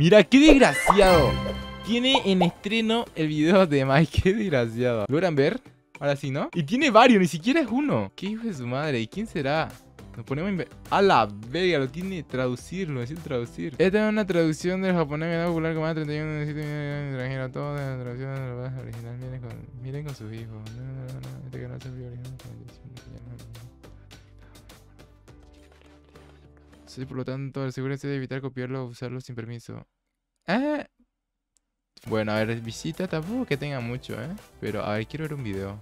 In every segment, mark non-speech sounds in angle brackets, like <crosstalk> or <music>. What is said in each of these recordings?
Mira, qué desgraciado. Tiene en estreno el video de Mike. <laughs> Qué desgraciado. ¿Logran ver? Ahora sí, ¿no? Y tiene varios, ni siquiera es uno. ¿Qué hijo de su madre? ¿Y quién será? Nos ponemos a, a la verga, lo tiene traducir, lo necesito traducir. Esta es una traducción del japonés que popular con más de 31 necesito extranjero. Todo de la traducción de la original. Miren con, miren con sus hijos. No, no, no, este canal es el original. Soy por lo tanto, asegúrense de evitar copiarlo o usarlo sin permiso. Ah. Bueno, a ver, visita tampoco que tenga mucho, ¿eh? Pero, a ver, quiero ver un video.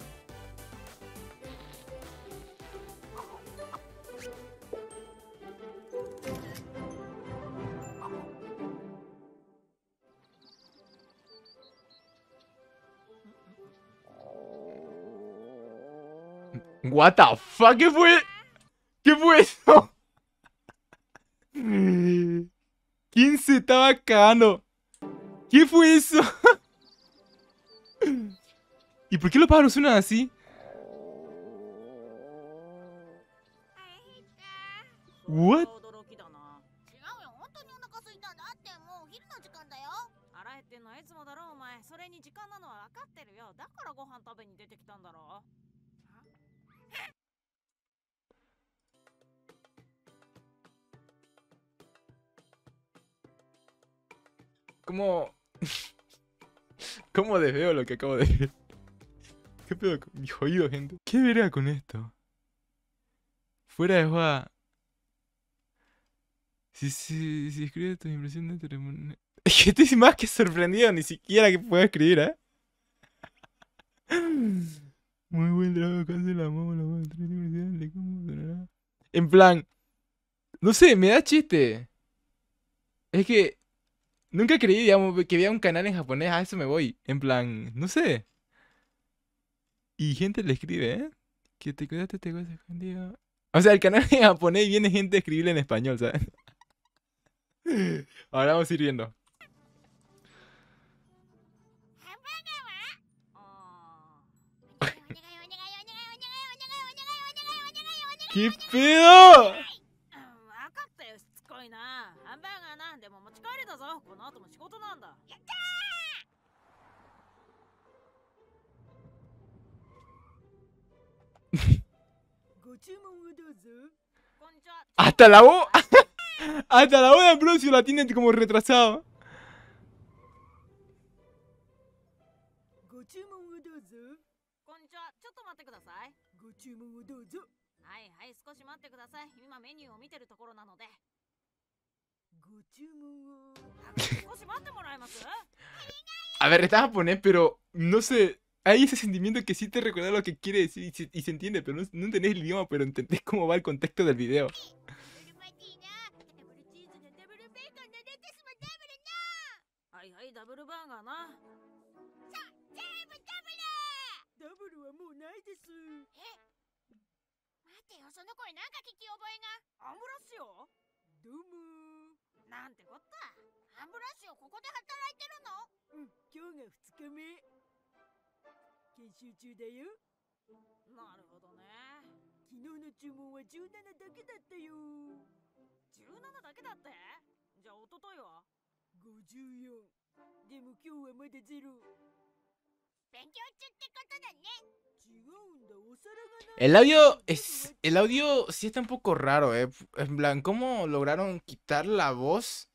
What the fuck, ¿qué fue? ¿Qué fue eso? ¿Quién se está bacano? ¿Qué fue eso? ¿Y por qué los pájaros suenan así? What? いつもだろお前それに時間なのは分かってるよだからご飯食べに出てきたんだろ ¿Cómo? <laughs> ¿Cómo desveo lo que acabo de ver? <laughs> ¿Qué pedo con mi oído, gente? ¿Qué verá con esto? Fuera de joda. Si, si, si escribe tu impresión de terremoto. <laughs> Es que estoy más que sorprendido, ni siquiera que puedo escribir, ¿eh? Muy buen trabajo, casi la la de cómo. En plan, no sé, me da chiste. Es que nunca creí, digamos, que había un canal en japonés, a eso me voy. En plan, no sé. Y gente le escribe, ¿eh? Que te cuidaste, te cuidaste escondido. O sea, el canal <laughs> en japonés viene gente a escribirle en español, ¿sabes? <laughs> Ahora vamos a ir viendo. <laughs> あー Hasta la voz. <laughs> Hasta la voz de Ambrosio la tiene como retrasado. <laughs> A ver, está japonés, pero no sé. Hay ese sentimiento que sí te recuerda lo que quiere decir y se, y se entiende, pero no, no entendés el idioma, pero entendés cómo va el contexto del video. 研修中だよなるほどね昨日の注文は17だけだったよ17だけだってじゃあ一昨日は54でも今日はまだゼロ勉強中ってことだね違うんだお皿がない El audio es. El audio sí está un poco raro, eh. En plan, ¿cómo lograron quitar la voz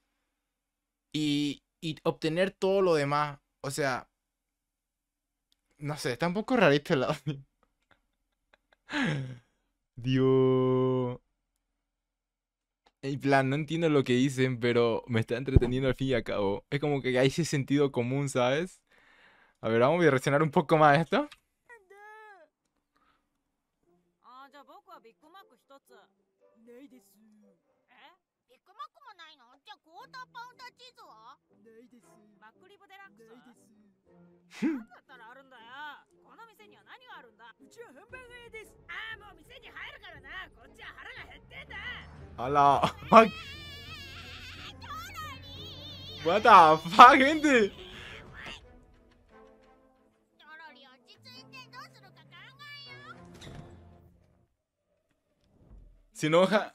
y, y obtener todo lo demás? O sea. no sé, está un poco rarito el audio. <laughs> Dios. En plan, no entiendo lo que dicen, pero me está entreteniendo al fin y al cabo. Es como que hay ese sentido común, ¿sabes? A ver, vamos a reaccionar un poco más a esto. ちはハンガです。ああもう店に入るからな。こっちは腹が減ってんだ。あら What the fuck, Hindi? せのは、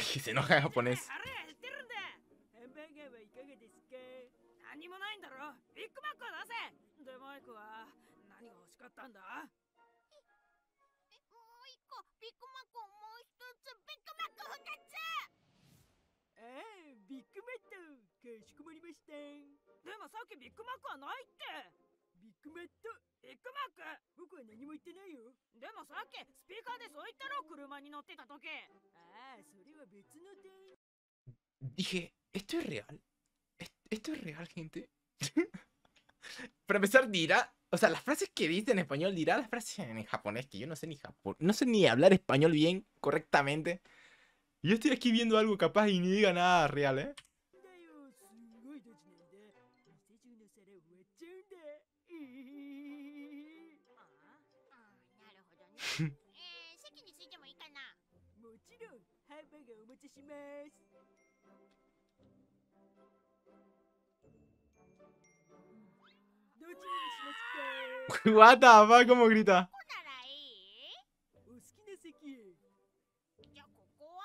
せのは、ハ <laughs> ポネス。何もないんだろ。ビッグマックを出せ。でマイクは何が欲しかったんだ。かしこまりましたでもさっきビッグマックはないってビッグマットビッグマック僕は何も言ってないよでもさっきスピーカーでそう言ったろ車に乗ってた時ああそれは別の点 Dije, ¿esto es real? ¿Es- ¿Esto es real, gente? <laughs> Para empezar, dirá. O sea, las frases que dice en español dirá las frases en japonés, que yo no sé ni japonés. No sé ni hablar español bien, correctamente. Y yo estoy aquí viendo algo capaz y ni diga nada real, ¿eh? か What the fuck, ¿cómo grita? ここならいい？お好きな席へじゃあここは？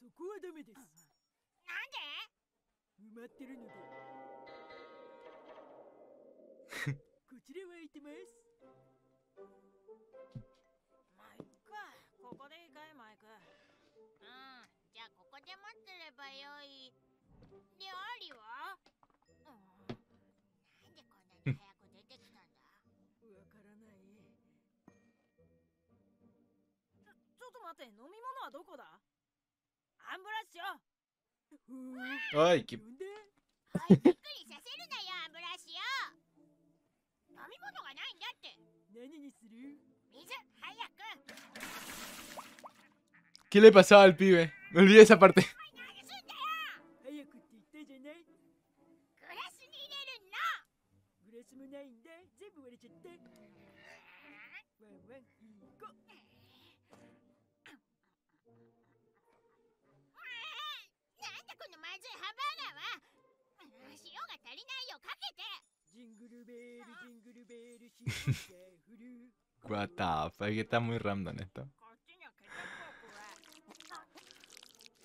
そこはダメですなんで？埋まってるのでこちらは空いてますで待ってればよい料理はうんなんでこんなに早く出てきたんだ？わからない。ちょちょっと待って飲み物はどこだ？アンブラシよ Ay, qué. 呼んで。おいびっくりさせるなよアンブラシよ飲み物がないんだって。何にする？水早く ¿Qué le pasaba al pibe? Me olvidé esa parte. <laughs> What the fuck, está muy random esto.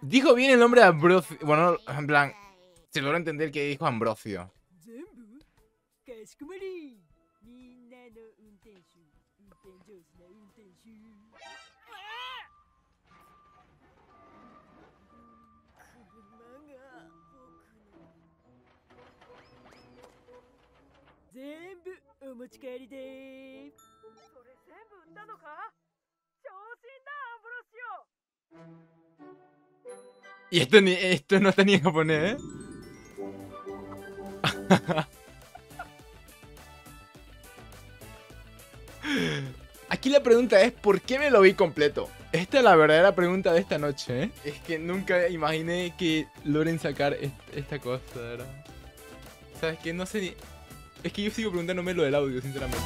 Dijo bien el nombre de Ambrosio. Bueno, en plan, se logró entender que dijo Ambrosio. Y esto, ni, esto no está ni en japonés, ¿eh? Aquí la pregunta es, ¿por qué me lo vi completo? Esta es la verdadera pregunta de esta noche, ¿eh? Es que nunca imaginé que Loren sacar est- esta cosa, ¿verdad? ¿Sabes qué? No sé ni... Es que yo sigo preguntándome lo del audio, sinceramente.